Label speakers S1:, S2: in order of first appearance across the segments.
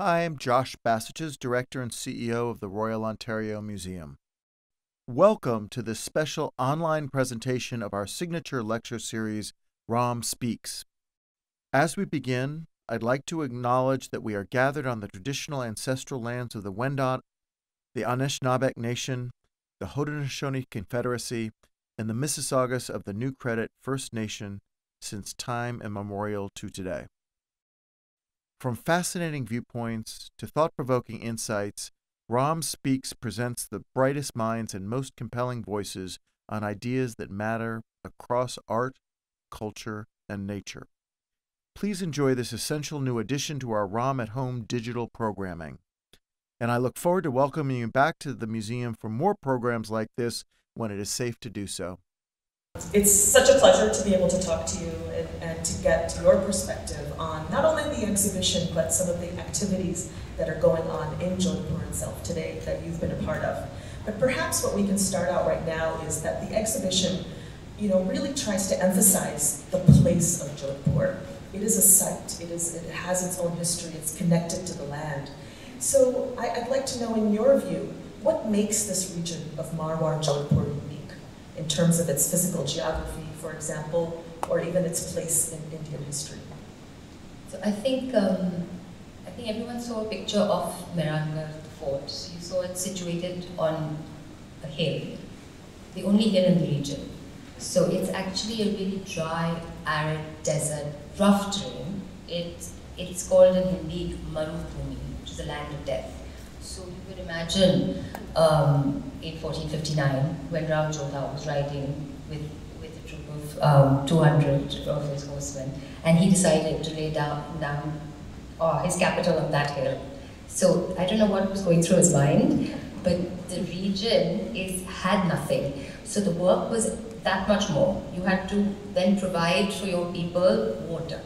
S1: Hi, I'm Josh Basseches, Director and CEO of the Royal Ontario Museum. Welcome to this special online presentation of our signature lecture series, ROM Speaks. As we begin, I'd like to acknowledge that we are gathered on the traditional ancestral lands of the Wendat, the Anishinaabeg Nation, the Haudenosaunee Confederacy, and the Mississaugas of the New Credit First Nation since time immemorial to today. From fascinating viewpoints to thought provoking insights, ROM Speaks presents the brightest minds and most compelling voices on ideas that matter across art, culture, and nature. Please enjoy this essential new addition to our ROM at Home digital programming. And I look forward to welcoming you back to the museum for more programs like this when it is safe to do so.
S2: It's such a pleasure to be able to talk to you to get your perspective on not only the exhibition, but some of the activities that are going on in Jodhpur itself today that you've been a part of. But perhaps what we can start out right now is that the exhibition you know, really tries to emphasize the place of Jodhpur. It is a site, it, is, it has its own history, it's connected to the land. So I, would like to know, in your view, what makes this region of Marwar Jodhpur unique in terms of its physical geography, for example, or even its place in Indian history?
S3: So I think um, I think everyone saw a picture of Mehrangarh fort. You saw it situated on a hill, the only hill in the region. So it's actually a really dry, arid desert, rough terrain. It, it's called in Hindi Marubhumi, which is the land of death. So you could imagine um, in 1459 when Rao Jodha was riding with, troop of um, 200 of his horsemen and he decided to lay down, down uh, his capital on that hill. So I don't know what was going through his mind, but the region is had nothing. So the work was that much more. You had to then provide for your people water.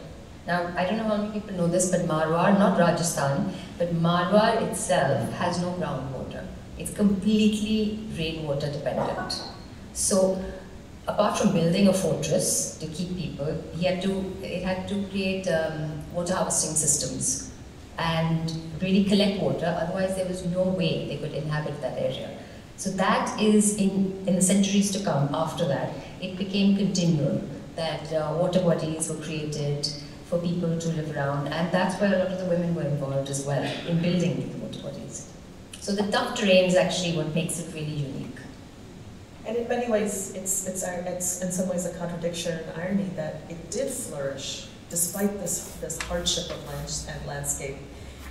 S3: Now, I don't know how many people know this, but Marwar, not Rajasthan, but Marwar itself has no groundwater. It's completely rainwater dependent. So, apart from building a fortress to keep people, he had to, it had to create um, water harvesting systems and really collect water, otherwise there was no way they could inhabit that area. So that is, in, in the centuries to come after that, it became continual, that uh, water bodies were created, for people to live around. And that's where a lot of the women were involved as well, in building the water bodies. So the tough terrain is actually what makes it really unique.
S2: And in many ways, it's, it's, it's in some ways a contradiction and irony that it did flourish despite this, this hardship of land and landscape.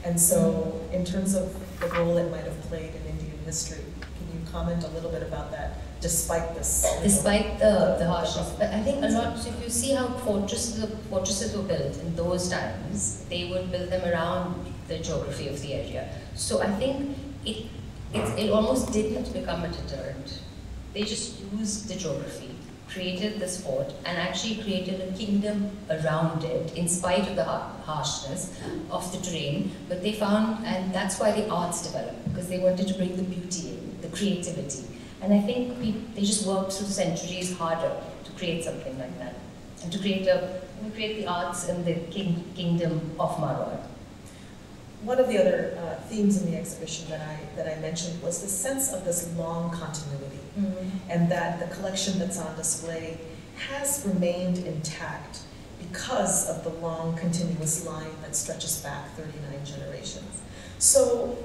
S2: And so in terms of the role it might have played in Indian history, can you comment a little bit about that? despite this.
S3: Despite the, uh, the harshness. But I think a lot, if you see how fortresses, fortresses were built in those times, they would build them around the geography of the area. So I think it, it, it almost didn't become a deterrent. They just used the geography, created this fort, and actually created a kingdom around it, in spite of the harshness of the terrain. But they found, and that's why the arts developed, because they wanted to bring the beauty in, the creativity. And I think we, they just worked through centuries harder to create something like that. And to create, a, create the arts in the king, kingdom of Marwar.
S2: One of the other uh, themes in the exhibition that I, that I mentioned was the sense of this long continuity. Mm -hmm. And that the collection that's on display has remained intact because of the long continuous line that stretches back 39 generations. So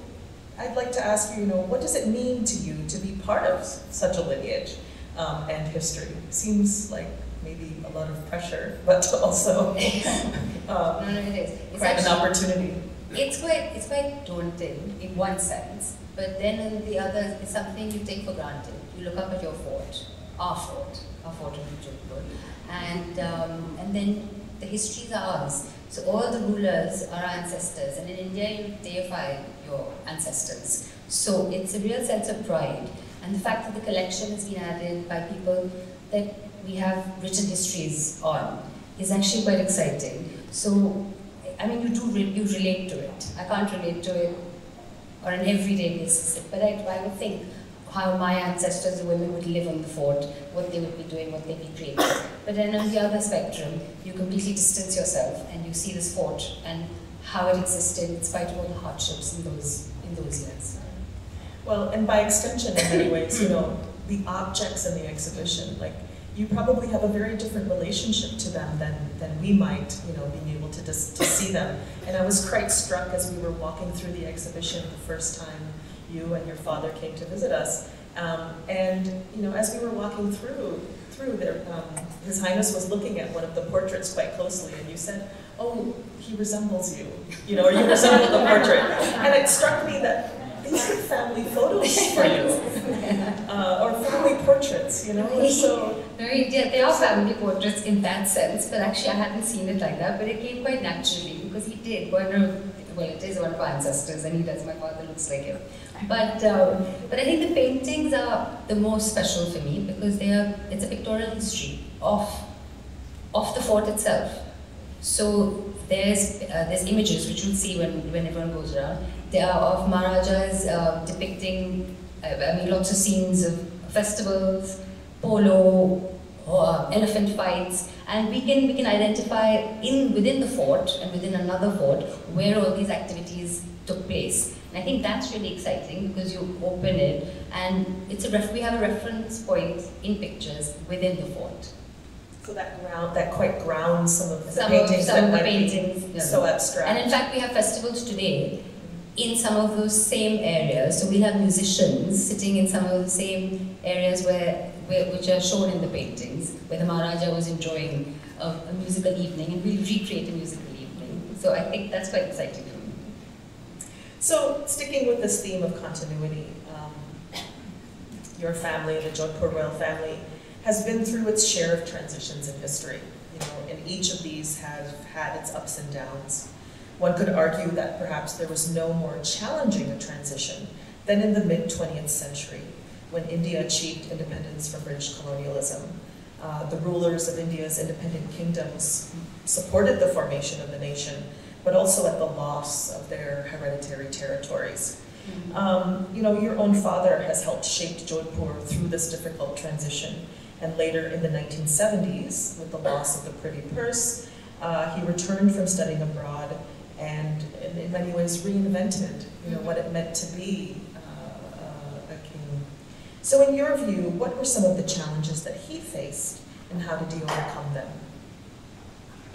S2: I'd like to ask you, you know, what does it mean to you to be part of such a lineage um, and history? Seems like maybe a lot of pressure, but also um,
S3: no, no, it is.
S2: It's quite actually, an opportunity.
S3: It's quite, it's quite daunting in one sense, but then in the other, it's something you take for granted. You look up at your fort, our fort, our fort in Jodhpur, and, um, and then the history is ours. So all the rulers are our ancestors, and in India you deify your ancestors. So it's a real sense of pride. And the fact that the collection has been added by people that we have written histories on is actually quite exciting. So, I mean, you do re you relate to it. I can't relate to it on an everyday basis, but I, I would think how my ancestors, the women, would live on the fort, what they would be doing, what they'd be creating. But then on the other spectrum, you completely distance yourself and you see this fort and how it existed in spite of all the hardships in those in those years.
S2: Well, and by extension, in many ways, you know, the objects in the exhibition, like you probably have a very different relationship to them than, than we might, you know, being able to, just, to see them. And I was quite struck as we were walking through the exhibition the first time you and your father came to visit us. Um, and, you know, as we were walking through, through there, um, His Highness was looking at one of the portraits quite closely, and you said, oh, he resembles you, you know, or you resemble the portrait. And it struck me that family photos for you, uh, or family portraits, you know. So
S3: no, they are family portraits in that sense, but actually I hadn't seen it like that. But it came quite naturally because he did one of well, it is one of our ancestors, and he does. My father looks like him. But um, but I think the paintings are the most special for me because they are. It's a pictorial history of of the fort itself. So there's uh, there's images which you'll see when when everyone goes around of Maharajas uh, depicting, uh, I mean, lots of scenes of festivals, polo, uh, elephant fights, and we can we can identify in within the fort and within another fort where all these activities took place. And I think that's really exciting because you open it and it's a we have a reference point in pictures within the fort.
S2: So that ground, that quite grounds some of the
S3: some
S2: paintings
S3: of, some
S2: that
S3: of the paintings,
S2: yeah. so abstract.
S3: And in fact, we have festivals today in some of those same areas. So we have musicians sitting in some of the same areas where, where which are shown in the paintings, where the Maharaja was enjoying a, a musical evening, and we'll recreate a musical evening. So I think that's quite exciting for me.
S2: So sticking with this theme of continuity, um, your family, the Jodhpur royal family, has been through its share of transitions in history. You know, and each of these have had its ups and downs. One could argue that perhaps there was no more challenging a transition than in the mid-20th century, when India achieved independence from British colonialism. Uh, the rulers of India's independent kingdoms supported the formation of the nation, but also at the loss of their hereditary territories. Mm-hmm. Um, you know, your own father has helped shape Jodhpur through this difficult transition, and later in the 1970s, with the loss of the Privy Purse, uh, he returned from studying abroad and in many ways reinvented you know, what it meant to be uh, uh, a king. So in your view, what were some of the challenges that he faced and how did he overcome them?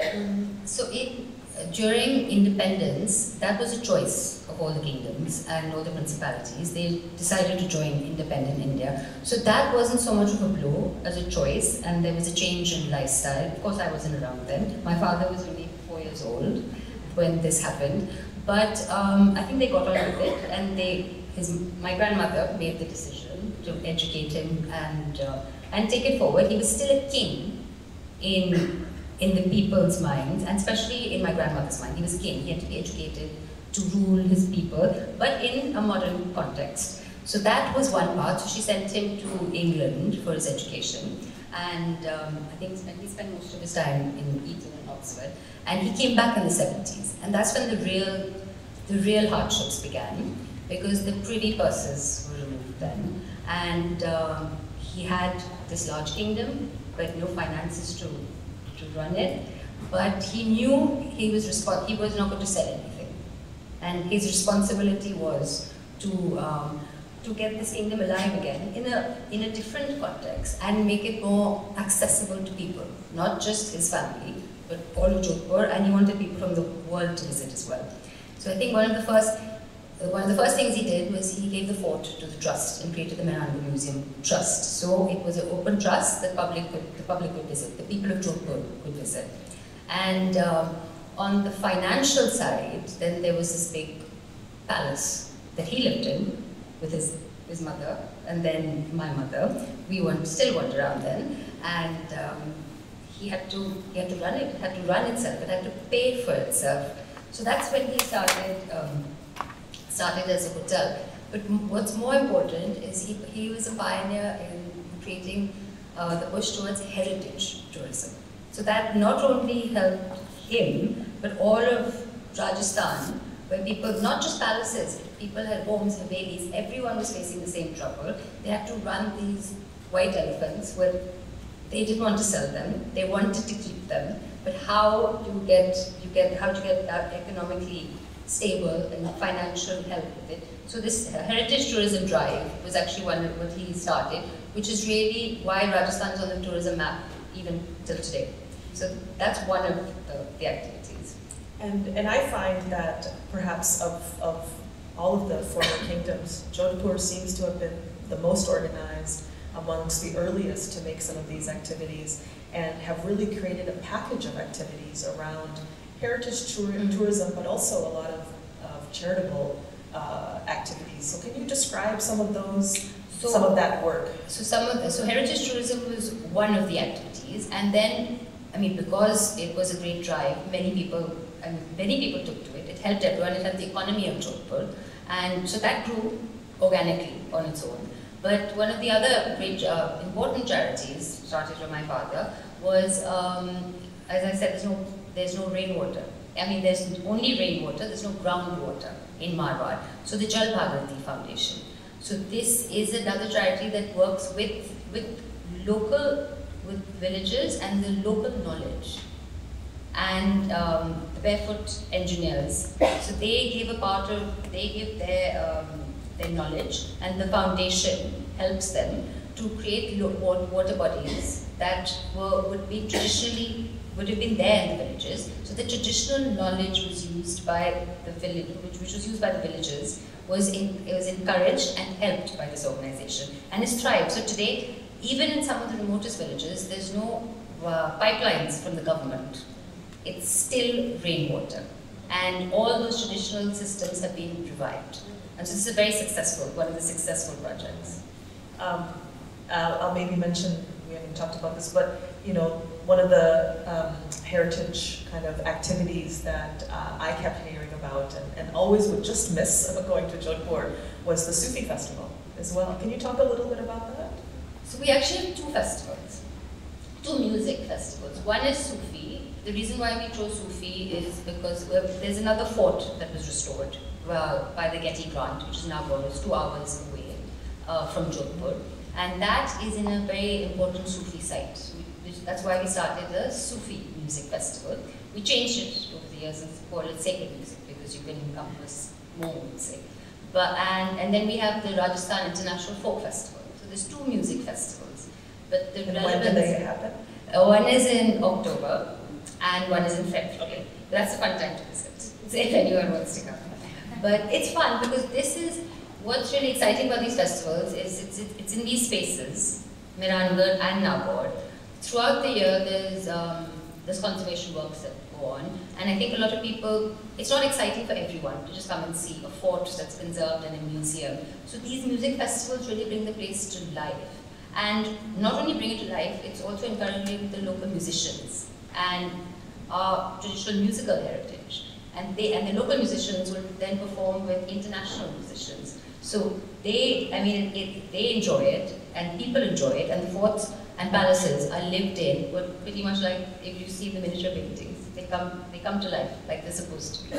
S3: Um, so in, during independence, that was a choice of all the kingdoms and all the principalities. They decided to join independent India. So that wasn't so much of a blow as a choice and there was a change in lifestyle. Of course, I wasn't around then. My father was only four years old when this happened. But um, I think they got on with it, and they, his, my grandmother made the decision to educate him and uh, and take it forward. He was still a king in in the people's minds, and especially in my grandmother's mind. He was king. He had to be educated to rule his people, but in a modern context. So that was one part. So she sent him to England for his education, and um, I think he spent most of his time in Eton And he came back in the 70s, and that's when the real, the real hardships began, because the privy purses were removed then, and um, he had this large kingdom, but no finances to, to run it. But he knew he was he was not going to sell anything, and his responsibility was to um, to get this kingdom alive again in a in a different context and make it more accessible to people, not just his family, but all of Jodhpur, and he wanted people from the world to visit as well. So I think one of the first one of the first things he did was he gave the fort to the trust and created the Mehrangarh Museum Trust. So it was an open trust that public could, the public could visit, the people of Jodhpur could visit. And um, on the financial side, then there was this big palace that he lived in with his, his mother and then my mother. We went, still went around then. And um, he had to he had to run it, had to run itself, it had to pay for itself. So that's when he started um, started as a hotel. But what's more important is he, he was a pioneer in creating uh, the push towards heritage tourism. So that not only helped him, but all of Rajasthan, where people, not just palaces, people had homes, had havelis, everyone was facing the same trouble. They had to run these white elephants with they didn't want to sell them, they wanted to keep them, but how you get, you get, how to get that economically stable and financial help with it. So this heritage tourism drive was actually one of what he started, which is really why Rajasthan is on the tourism map even till today. So that's one of the, the activities.
S2: And, and I find that perhaps of, of all of the former kingdoms, Jodhpur seems to have been the most organized, amongst the earliest to make some of these activities, and have really created a package of activities around heritage tour mm -hmm. tourism, but also a lot of, of charitable uh, activities. So can you describe some of those, so, some of that work?
S3: So some of the, so heritage tourism was one of the activities, and then, I mean, because it was a great drive, many people, I mean, many people took to it. It helped everyone. It helped the economy of Jodhpur. And so that grew organically on its own. But one of the other great, uh, important charities, started from my father, was, um, as I said, there's no, there's no rainwater. I mean, there's only rainwater, there's no groundwater in Marwar. So the Jal Bhagirathi Foundation. So this is another charity that works with, with local, with villages and the local knowledge and um, the barefoot engineers. So they give a part of, they give their, um, their knowledge and the foundation helps them to create water bodies that were, would be traditionally, would have been there in the villages. So the traditional knowledge was used by the village, which, which was used by the villagers, was, in, it was encouraged and helped by this organization and has thrived. So today, even in some of the remotest villages, there's no uh, pipelines from the government it's still rainwater. And all those traditional systems have been revived. And so this is a very successful, one of the successful projects.
S2: Um, I'll, I'll, maybe mention, we haven't talked about this, but you know, one of the um, heritage kind of activities that uh, I kept hearing about and, and always would just miss going to Jodhpur was the Sufi festival as well. Can you talk a little bit about that?
S3: So we actually have two festivals, music festivals. One is Sufi, the reason why we chose Sufi is because there's another fort that was restored uh, by the Getty Grant, which is now almost two hours away uh, from Jodhpur. And that is in a very important Sufi site. That's why we started the Sufi Music Festival. We changed it over the years and called it sacred music because you can encompass more music. But, and, and then we have the Rajasthan International Folk Festival. So there's two music festivals.
S2: But the when do they happen?
S3: Uh, one is in October, and one is in February. That's a fun time to visit, if anyone wants to come. But it's fun because this is, what's really exciting about these festivals is it's, it's in these spaces, Mehrangarh and Nagaur. Throughout the year, there's, um, there's conservation works that go on, and I think a lot of people, it's not exciting for everyone to just come and see a fort that's conserved and a museum. So these music festivals really bring the place to life. And not only bring it to life, it's also encouraging the local musicians and our traditional musical heritage. And they and the local musicians will then perform with international musicians. So they, I mean, it, they enjoy it, and people enjoy it, and the forts and palaces are lived in, pretty much like if you see the miniature paintings, they come, they come to life like they're supposed to be.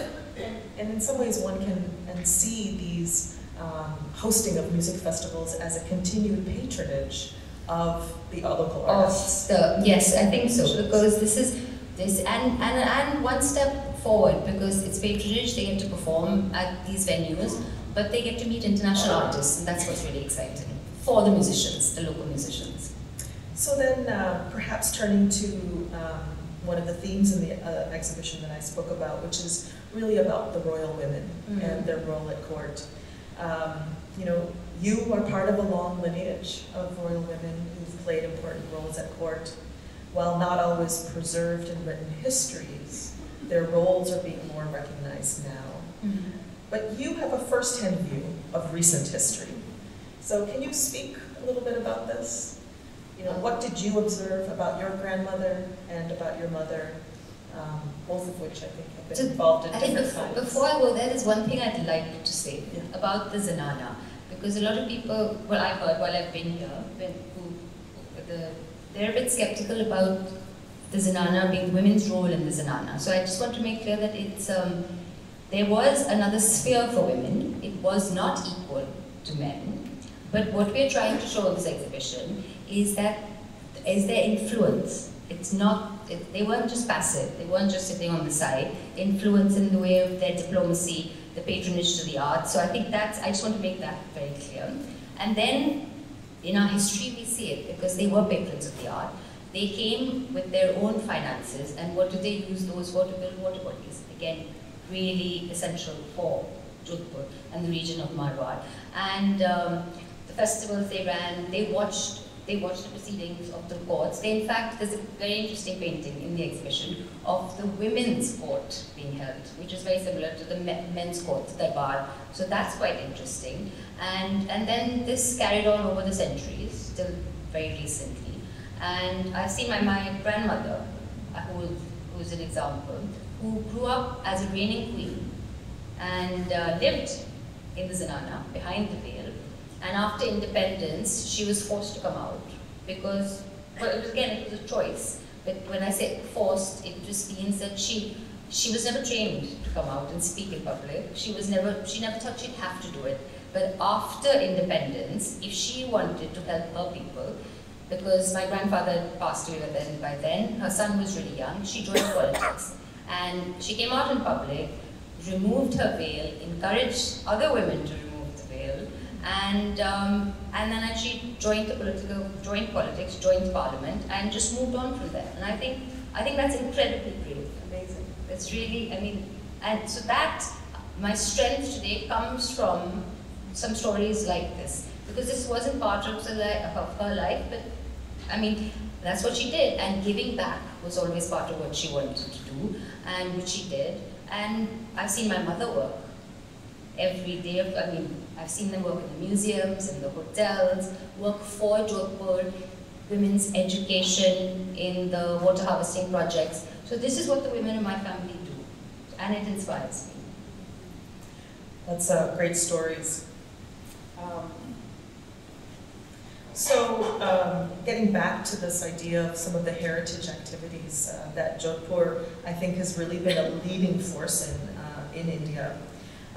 S2: And in some ways, one can and see these um, hosting of music festivals as a continued patronage of the local artists.
S3: The, yes, I think so, because this is this and, and and one step forward because it's patronage, they get to perform at these venues, but they get to meet international artists, and that's what's really exciting for the musicians, the local musicians.
S2: So then, uh, perhaps turning to um, one of the themes in the uh, exhibition that I spoke about, which is really about the royal women mm -hmm. and their role at court. Um, you know, you are part of a long lineage of royal women who've played important roles at court. While not always preserved in written histories, their roles are being more recognized now. Mm -hmm. But you have a first-hand view of recent history. So can you speak a little bit about this? You know, what did you observe about your grandmother and about your mother, um, both of which I think have been so involved in I different
S3: think before, before I go there, there's one thing I'd like to say yeah. about the Zanana because a lot of people, well, I've heard while I've been here, when, who, the, they're a bit skeptical about the Zanana being the women's role in the Zanana. So I just want to make clear that it's um, there was another sphere for women. It was not equal to men. But what we're trying to show in this exhibition is that is their influence. It's not It, they weren't just passive, they weren't just sitting on the side, influence in the way of their diplomacy, the patronage to the arts. So I think that's, I just want to make that very clear. And then in our history we see it because they were patrons of the art. They came with their own finances and what did they use those for to build water bodies? Again, really essential for Jodhpur and the region of Marwar. And um, the festivals they ran, they watched they watched the proceedings of the courts. They, in fact, there's a very interesting painting in the exhibition of the women's court being held, which is very similar to the men's court, the bar. So that's quite interesting. And, and then this carried on over the centuries, till very recently. And I've seen my, my grandmother, uh, who, who's an example, who grew up as a reigning queen and uh, lived in the Zanana, behind the veil. And after independence, she was forced to come out because, well, it was, again, it was a choice. But when I say forced, it just means that she she was never trained to come out and speak in public. She was never she never thought she'd have to do it. But after independence, if she wanted to help her people, because my grandfather passed away then, by then, her son was really young, she joined politics. And she came out in public, removed her veil, encouraged other women to and um, and then actually joined the political, joined politics, joined parliament, and just moved on from there. And I think I think that's incredibly brave. Amazing. It's really, I mean, and so that my strength today comes from some stories like this because this wasn't part of, the, of her life, but I mean, that's what she did, and giving back was always part of what she wanted to do, and which she did. And I've seen my mother work every day. I mean, I've seen them work in the museums, and the hotels, work for Jodhpur, women's education, in the water harvesting projects. So this is what the women in my family do, and it inspires me.
S2: That's uh, great stories. Um, so um, getting back to this idea of some of the heritage activities uh, that Jodhpur, I think, has really been a leading force in, uh, in India.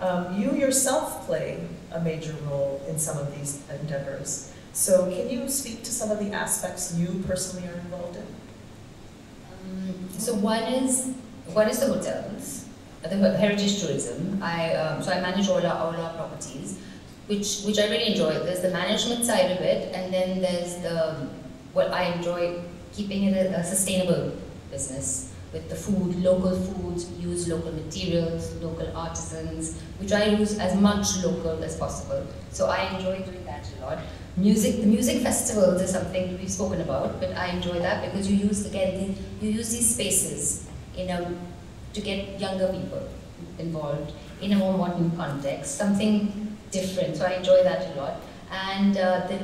S2: Um, you yourself play a major role in some of these endeavors. So can you speak to some of the aspects you personally are involved in?
S3: Um, so one is, one is the hotels, the heritage tourism. I, um, so I manage all our, all our properties which, which I really enjoy. There's the management side of it, and then there's the, what I enjoy, keeping it a, a sustainable business with the food, local foods, use local materials, local artisans, which I use as much local as possible. So I enjoy doing that a lot. Music, the music festivals is something we've spoken about, but I enjoy that because you use, again, you use these spaces you know, to get younger people involved in a more modern context, something different. So I enjoy that a lot. And uh, the,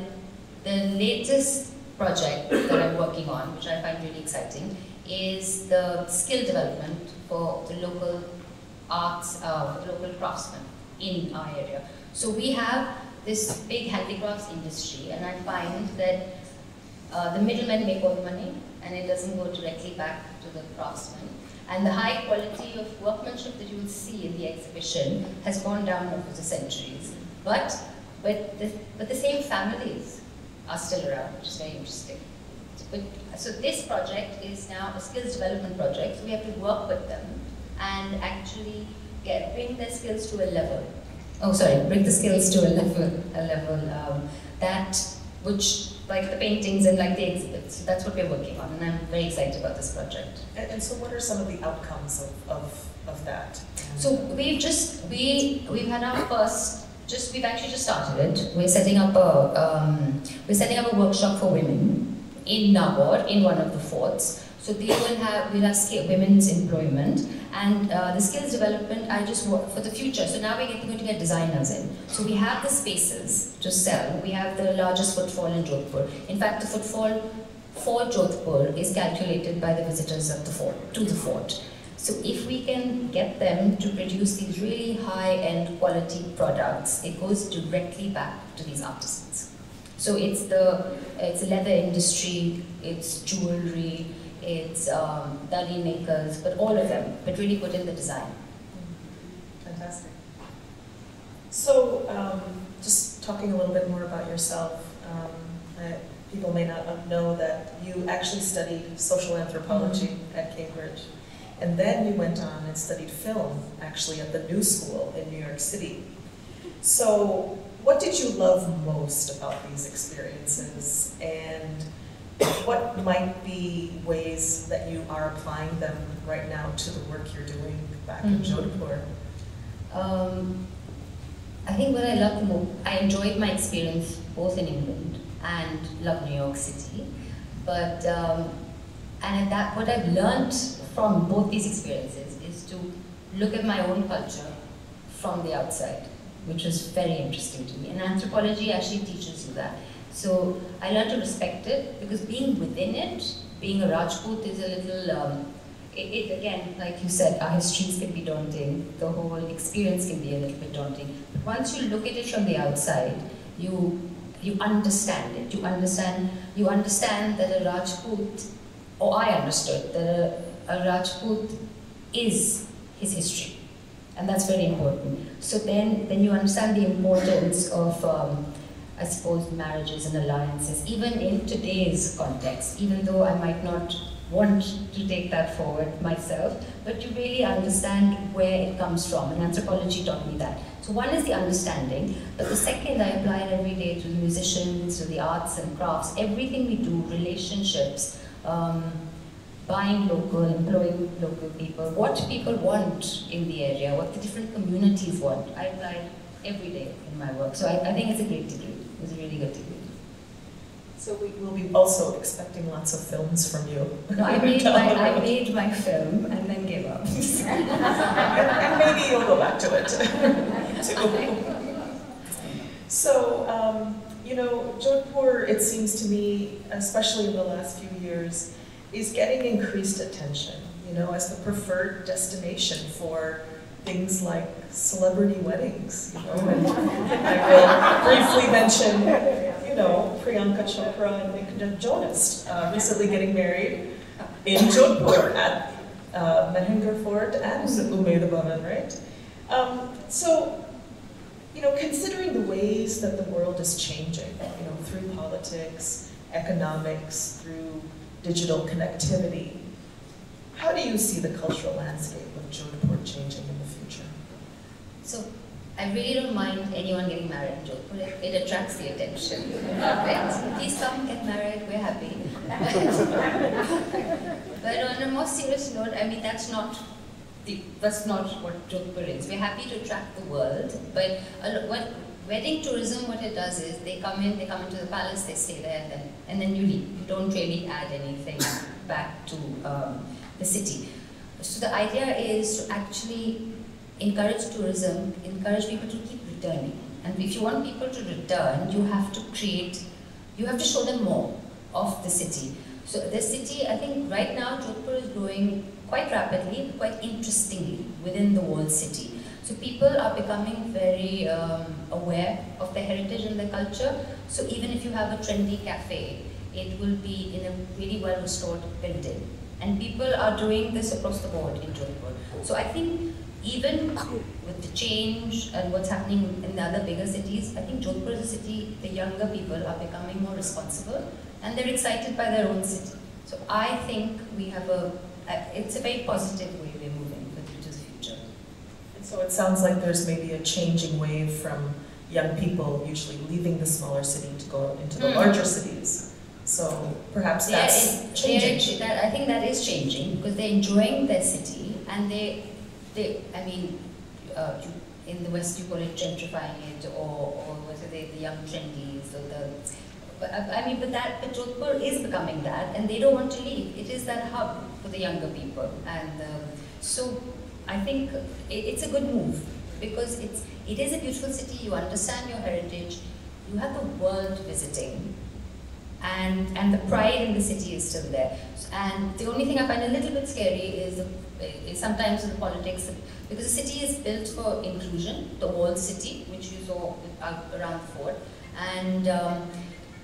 S3: the latest project that I'm working on, which I find really exciting, is the skill development for the local arts, uh, local craftsmen in our area. So we have this big handicrafts industry, and I find that uh, the middlemen make all the money, and it doesn't go directly back to the craftsmen. And the high quality of workmanship that you will see in the exhibition has gone down over the centuries. But, but, the, but the same families are still around, which is very interesting. But, so this project is now a skills development project, so we have to work with them and actually get, bring their skills to a level. Oh, sorry, bring the skills to a level, a level um, that, which, like the paintings and like the exhibits, so that's what we're working on, and I'm very excited about this project.
S2: And, and so what are some of the outcomes of, of, of that?
S3: So we've just, we, we've had our first just we've actually just started it. We're setting up a um, we're setting up a workshop for women in Nagaur in one of the forts. So they will have we'll have women's employment and uh, the skills development. I just work for the future. So now we're going to get designers in. So we have the spaces to sell. We have the largest footfall in Jodhpur. In fact, the footfall for Jodhpur is calculated by the visitors of the fort to the fort. So if we can get them to produce these really high-end quality products, it goes directly back to these artisans. So it's the it's leather industry, it's jewelry, it's um, dali makers, but all of them, but really put in the design.
S2: Fantastic. So um, just talking a little bit more about yourself, um, people may not know that you actually studied social anthropology
S3: Mm-hmm.
S2: at Cambridge. And then you went on and studied film, actually, at the New School in New York City. So, what did you love most about these experiences? And what might be ways that you are applying them right now to the work you're doing back in
S3: Mhm.
S2: Jodhpur?
S3: Um, I think what I loved most, I enjoyed my experience both in England and love New York City. But, um, and at that, what I've learned from both these experiences is to look at my own culture from the outside, which was very interesting to me. And anthropology actually teaches you that. So I learned to respect it because being within it, being a Rajput is a little, um, it, it, again, like you said, our histories can be daunting. The whole experience can be a little bit daunting. But once you look at it from the outside, you you understand it. You understand you understand that a Rajput, or I understood that a, a Rajput is his history, and that's very important. So then, then you understand the importance of. Um, I suppose marriages and alliances, even in today's context, even though I might not want to take that forward myself, but you really understand where it comes from, and anthropology taught me that. So one is the understanding, but the second I apply it every day to the musicians, to the arts and crafts, everything we do, relationships, um, buying local, employing local people, what people want in the area, what the different communities want. I apply every day in my work. So I, I think it's a great degree. It was a really good degree.
S2: So we will be also expecting lots of films from you.
S3: No, I made my I made my film and then gave up.
S2: and, and maybe you'll go back to it. So, um, you know, Jodhpur, it seems to me, especially in the last few years, is getting increased attention, you know, as the preferred destination for things like celebrity weddings, you know. I will briefly mention, you know, Priyanka Chopra and Nick Jonas uh, recently getting married in Jodhpur at uh, Mehrangarh Fort and Umaid Bhavan, right? Um, so, you know, considering the ways that the world is changing, you know, through politics, economics, through digital connectivity, how do you see the cultural landscape of Jodhpur changing in the future?
S3: So I really don't mind anyone getting married in Jodhpur. It, attracts the attention. Right? Please come get married. We're happy. but on a more serious note, I mean that's not the, that's not what Jodhpur is. We're happy to attract the world, but what wedding tourism, what it does is they come in, they come into the palace, they stay there, and then and then you leave. You don't really add anything back to um, the city. So the idea is to actually encourage tourism, encourage people to keep returning. And if you want people to return, you have to create, you have to show them more of the city. So the city, I think right now Jodhpur is growing quite rapidly, quite interestingly within the walled city. So people are becoming very um, aware of their heritage and their culture. So even if you have a trendy cafe, it will be in a really well restored building. And people are doing this across the board in Jodhpur. So I think even with the change and what's happening in the other bigger cities, I think Jodhpur is a city, the younger people are becoming more responsible and they're excited by their own city. So I think we have a, it's a very positive way we're moving into the future.
S2: And so it sounds like there's maybe a changing wave from young people usually leaving the smaller city to go into the
S3: Mm.
S2: larger cities. So perhaps that's
S3: in-
S2: changing.
S3: that- I think that is changing because they're enjoying their city and they, they I mean, uh, you- in the West you call it gentrifying it or, or what are they the young trendies or the. But, I I mean, but that but Jodhpur is becoming that, and they don't want to leave. It is that hub for the younger people, and um, so I think it's a good move because it's it is a beautiful city. You understand your heritage. You have the world visiting, and and the pride in the city is still there. And the only thing I find a little bit scary is, the, is sometimes in the politics because the city is built for inclusion, the whole city, which you saw around the fort, and um,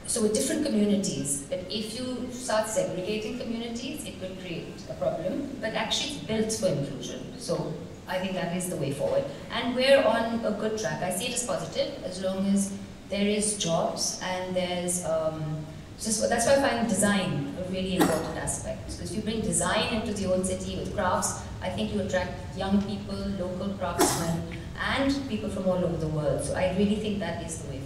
S3: so with different communities. But if you start segregating communities, it could create a problem. But actually, it's built for inclusion. So I think that is the way forward, and we're on a good track. I see it as positive as long as there is jobs and there's um, just that's why I find design a really important aspect. Because if you bring design into the old city with crafts, I think you attract young people, local craftsmen, and people from all over the world. So I really think that is the way.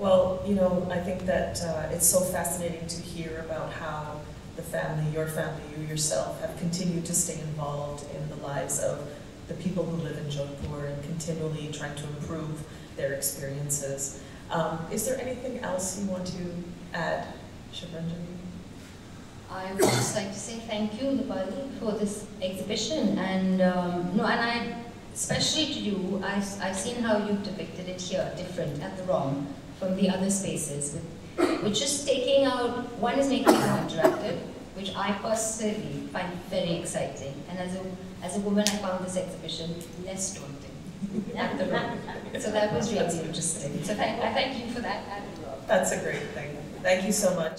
S2: Well, you know, I think that uh, it's so fascinating to hear about how the family, your family, you yourself, have continued to stay involved in the lives of the people who live in Jodhpur and continually trying to improve their experiences. Um, is there anything else you want to add, Shivranjani?
S3: I would just like to say thank you, Deepali, for this exhibition, and um, no, and I, especially to you, I, I've seen how you've depicted it here, different at the ROM from the other spaces, which is taking out. One is making it more interactive, which I personally find very exciting, and as a as a woman, I found this exhibition less daunting at the ROM. So that was really interesting. So thank, I thank you for that.
S2: That's a great thing. Thank you so much.